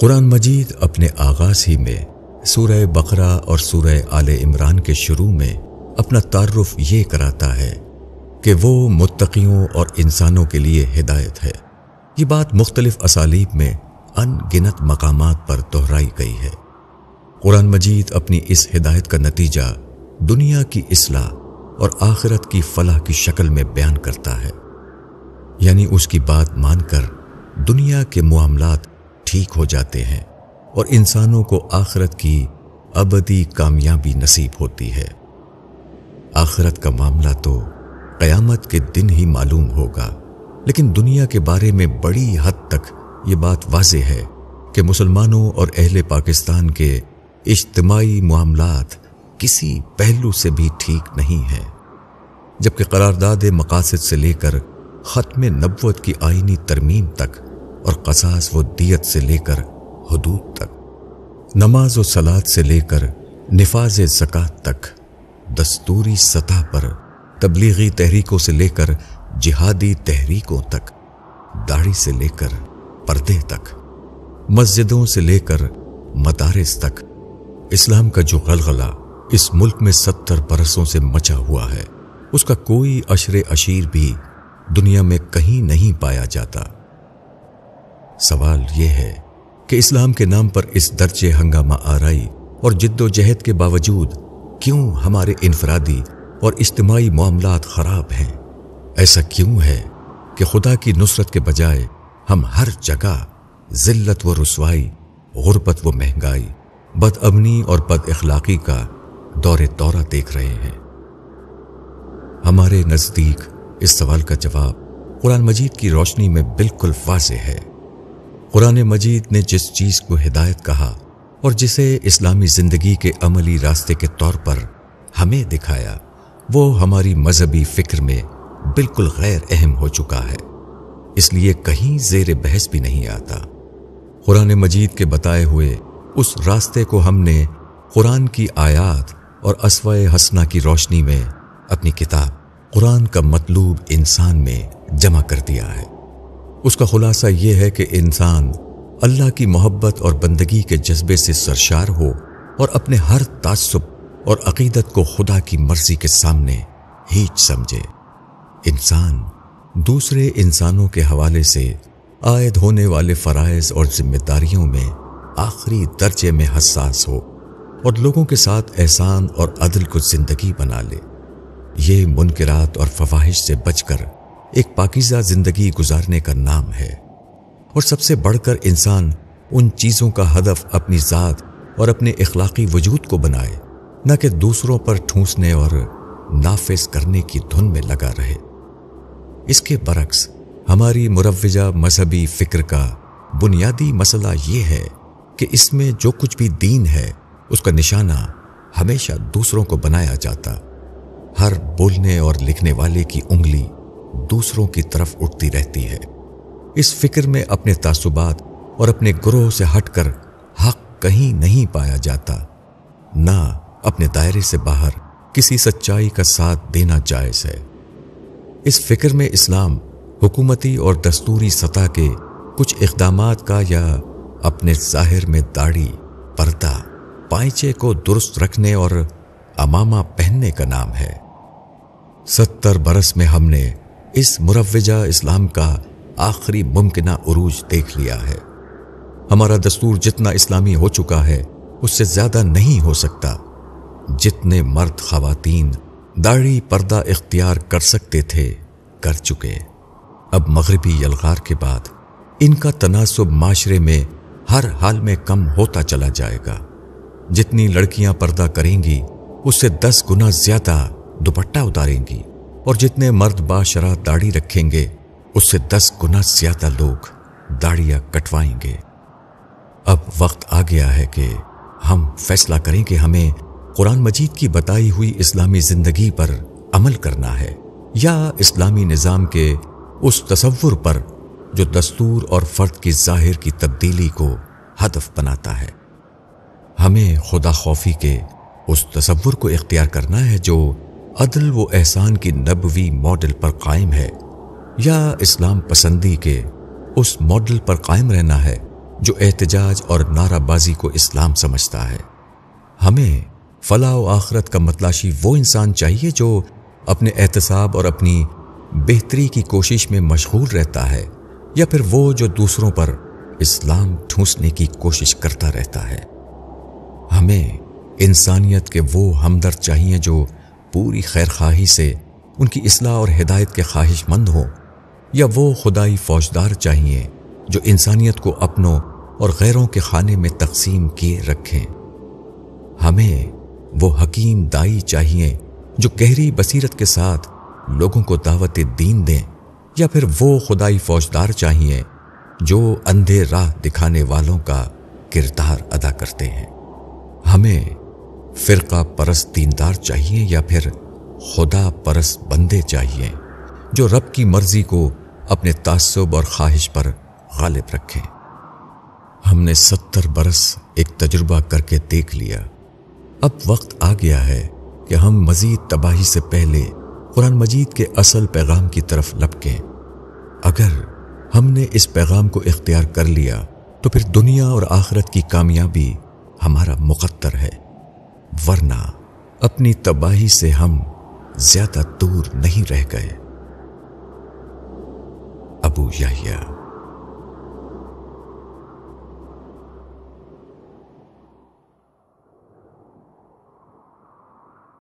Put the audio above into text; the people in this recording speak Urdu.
قرآن مجید اپنے آغاز ہی میں سورہ بقرہ اور سورہ آل عمران کے شروع میں اپنا تعارف یہ کراتا ہے کہ وہ متقیوں اور انسانوں کے لیے ہدایت ہے۔ یہ بات مختلف اسالیب میں ان گنت مقامات پر دہرائی گئی ہے۔ قرآن مجید اپنی اس ہدایت کا نتیجہ دنیا کی اصلاح اور آخرت کی فلاح کی شکل میں بیان کرتا ہے۔ یعنی اس کی بات مان کر دنیا کے معاملات ٹھیک ہو جاتے ہیں اور انسانوں کو آخرت کی ابدی کامیابی نصیب ہوتی ہے۔ آخرت کا معاملہ تو قیامت کے دن ہی معلوم ہوگا، لیکن دنیا کے بارے میں بڑی حد تک یہ بات واضح ہے کہ مسلمانوں اور اہل پاکستان کے اجتماعی معاملات کسی پہلو سے بھی ٹھیک نہیں ہیں، جبکہ قرارداد مقاصد سے لے کر ختم نبوت کی آئینی ترمیم تک اور قصاص و دیت سے لے کر حدود تک، نماز و سلاد سے لے کر نفاذ زکوٰۃ تک، دستوری سطح پر تبلیغی تحریکوں سے لے کر جہادی تحریکوں تک، داڑھی سے لے کر پردے تک، مسجدوں سے لے کر مدارس تک، اسلام کا جو غلغلہ اس ملک میں ستر برسوں سے مچا ہوا ہے، اس کا کوئی اشر اشیر بھی دنیا میں کہیں نہیں پایا جاتا۔ سوال یہ ہے کہ اسلام کے نام پر اس درجے ہنگامہ آرائی اور جد و جہد کے باوجود کیوں ہمارے انفرادی اور اجتماعی معاملات خراب ہیں؟ ایسا کیوں ہے کہ خدا کی نصرت کے بجائے ہم ہر جگہ ذلت و رسوائی، غربت و مہنگائی، بد امنی اور بد اخلاقی کا دور دورہ دیکھ رہے ہیں؟ ہمارے نزدیک اس سوال کا جواب قرآن مجید کی روشنی میں بالکل واضح ہے۔ قرآن مجید نے جس چیز کو ہدایت کہا اور جسے اسلامی زندگی کے عملی راستے کے طور پر ہمیں دکھایا، وہ ہماری مذہبی فکر میں بالکل غیر اہم ہو چکا ہے۔ اس لیے کہیں زیر بحث بھی نہیں آتا۔ قرآن مجید کے بتائے ہوئے اس راستے کو ہم نے قرآن کی آیات اور اسوائے حسنہ کی روشنی میں اپنی کتاب قرآن کا مطلوب انسان میں جمع کر دیا ہے۔ اس کا خلاصہ یہ ہے کہ انسان اللہ کی محبت اور بندگی کے جذبے سے سرشار ہو اور اپنے ہر تعصب اور عقیدت کو خدا کی مرضی کے سامنے ہیچ سمجھے۔ انسان دوسرے انسانوں کے حوالے سے عائد ہونے والے فرائض اور ذمہ داریوں میں آخری درجے میں حساس ہو اور لوگوں کے ساتھ احسان اور عدل کو زندگی بنا لے۔ یہ منکرات اور فواہش سے بچ کر ایک پاکیزہ زندگی گزارنے کا نام ہے۔ اور سب سے بڑھ کر انسان ان چیزوں کا ہدف اپنی ذات اور اپنے اخلاقی وجود کو بنائے، نہ کہ دوسروں پر ٹھونسنے اور نافذ کرنے کی دھن میں لگا رہے۔ اس کے برعکس، ہماری مروجہ مذہبی فکر کا بنیادی مسئلہ یہ ہے کہ اس میں جو کچھ بھی دین ہے، اس کا نشانہ ہمیشہ دوسروں کو بنایا جاتا۔ ہر بولنے اور لکھنے والے کی انگلی دوسروں کی طرف اٹھتی رہتی ہے۔ اس فکر میں اپنے تعصبات اور اپنے گروہ سے ہٹ کر حق کہیں نہیں پایا جاتا۔ نہ اپنے دائرے سے باہر کسی سچائی کا ساتھ دینا جائز ہے۔ اس فکر میں اسلام حکومتی اور دستوری سطح کے کچھ اقدامات کا یا اپنے ظاہر میں داڑھی، پردہ، پائچے کو درست رکھنے اور امامہ پہننے کا نام ہے۔ ستر برس میں ہم نے اس مروجہ اسلام کا آخری ممکنہ عروج دیکھ لیا ہے۔ ہمارا دستور جتنا اسلامی ہو چکا ہے، اس سے زیادہ نہیں ہو سکتا۔ جتنے مرد خواتین داڑھی پردہ اختیار کر سکتے تھے، کر چکے۔ اب مغربی یلغار کے بعد ان کا تناسب معاشرے میں ہر حال میں کم ہوتا چلا جائے گا۔ جتنی لڑکیاں پردہ کریں گی، اس سے دس گنا زیادہ دوپٹہ اتاریں گی۔ اور جتنے مرد باشرا داڑھی رکھیں گے، اس سے دس گنا زیادہ لوگ داڑیاں کٹوائیں گے۔ اب وقت آ گیا ہے کہ ہم فیصلہ کریں کہ ہمیں قرآن مجید کی بتائی ہوئی اسلامی زندگی پر عمل کرنا ہے، یا اسلامی نظام کے اس تصور پر جو دستور اور فرد کی ظاہر کی تبدیلی کو ہدف بناتا ہے۔ ہمیں خدا خوفی کے اس تصور کو اختیار کرنا ہے جو عدل و احسان کی نبوی ماڈل پر قائم ہے یا اسلام پسندی کے اس ماڈل پر قائم رہنا ہے جو احتجاج اور نعرہ بازی کو اسلام سمجھتا ہے۔ ہمیں فلاح و آخرت کا متلاشی وہ انسان چاہیے جو اپنے احتساب اور اپنی بہتری کی کوشش میں مشغول رہتا ہے یا پھر وہ جو دوسروں پر اسلام ٹھونسنے کی کوشش کرتا رہتا ہے۔ ہمیں انسانیت کے وہ ہمدرد چاہیے جو پوری خیر خواہی سے ان کی اصلاح اور ہدایت کے خواہش مند ہوں یا وہ خدائی فوجدار چاہیے جو انسانیت کو اپنوں اور غیروں کے خانے میں تقسیم کیے رکھیں۔ ہمیں وہ حکیم دائی چاہیے جو گہری بصیرت کے ساتھ لوگوں کو دعوت دین دیں، یا پھر وہ خدائی فوجدار چاہیے جو اندھے راہ دکھانے والوں کا کردار ادا کرتے ہیں۔ ہمیں فرقہ پرست دیندار چاہیے یا پھر خدا پرست بندے چاہیے جو رب کی مرضی کو اپنے تعصب اور خواہش پر غالب رکھیں ہم نے ستر برس ایک تجربہ کر کے دیکھ لیا۔ اب وقت آ گیا ہے کہ ہم مزید تباہی سے پہلے قرآن مجید کے اصل پیغام کی طرف لپکیں۔ اگر ہم نے اس پیغام کو اختیار کر لیا تو پھر دنیا اور آخرت کی کامیابی ہمارا مقدر ہے۔ ورنہ اپنی تباہی سے ہم زیادہ دور نہیں رہ گئے۔ ابو یحییٰ